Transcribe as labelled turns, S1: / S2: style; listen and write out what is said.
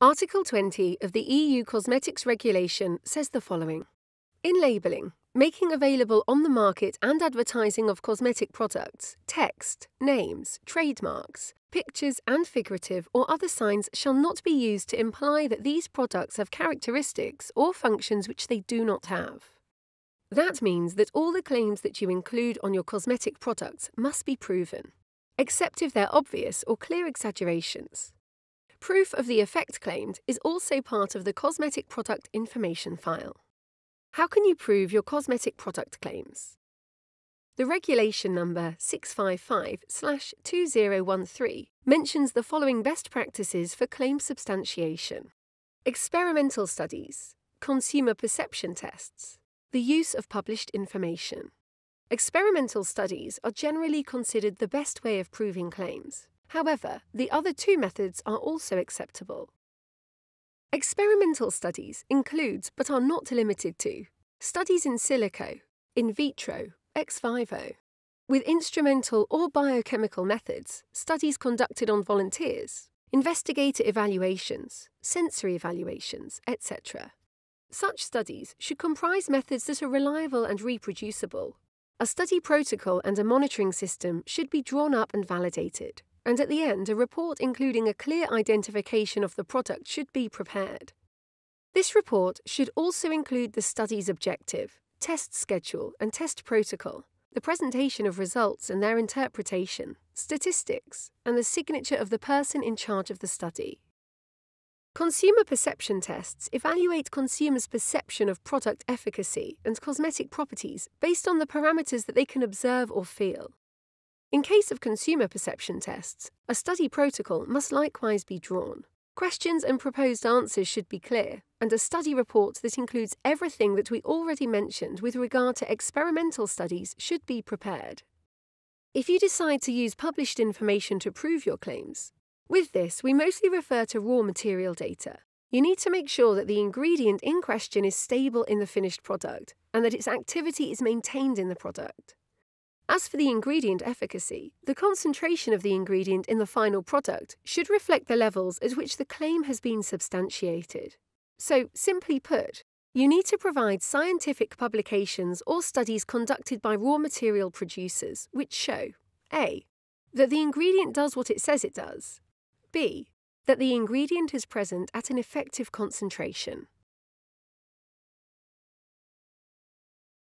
S1: Article 20 of the EU Cosmetics Regulation says the following In labelling, making available on the market and advertising of cosmetic products, text, names, trademarks, pictures, and figurative or other signs shall not be used to imply that these products have characteristics or functions which they do not have. That means that all the claims that you include on your cosmetic products must be proven, except if they're obvious or clear exaggerations. Proof of the effect claimed is also part of the cosmetic product information file. How can you prove your cosmetic product claims? The regulation number 655/2013 mentions the following best practices for claim substantiation. Experimental studies, consumer perception tests, the use of published information. Experimental studies are generally considered the best way of proving claims. However, the other two methods are also acceptable. Experimental studies include, but are not limited to, studies in silico, in vitro, ex vivo. With instrumental or biochemical methods, studies conducted on volunteers, investigator evaluations, sensory evaluations, etc. Such studies should comprise methods that are reliable and reproducible. A study protocol and a monitoring system should be drawn up and validated and at the end, a report including a clear identification of the product should be prepared. This report should also include the study's objective, test schedule, and test protocol, the presentation of results and their interpretation, statistics, and the signature of the person in charge of the study. Consumer perception tests evaluate consumers' perception of product efficacy and cosmetic properties based on the parameters that they can observe or feel. In case of consumer perception tests, a study protocol must likewise be drawn. Questions and proposed answers should be clear, and a study report that includes everything that we already mentioned with regard to experimental studies should be prepared. If you decide to use published information to prove your claims, with this we mostly refer to raw material data. You need to make sure that the ingredient in question is stable in the finished product and that its activity is maintained in the product. As for the ingredient efficacy, the concentration of the ingredient in the final product should reflect the levels at which the claim has been substantiated. So, simply put, you need to provide scientific publications or studies conducted by raw material producers which show A. That the ingredient does what it says it does, B. That the ingredient is present at an effective concentration,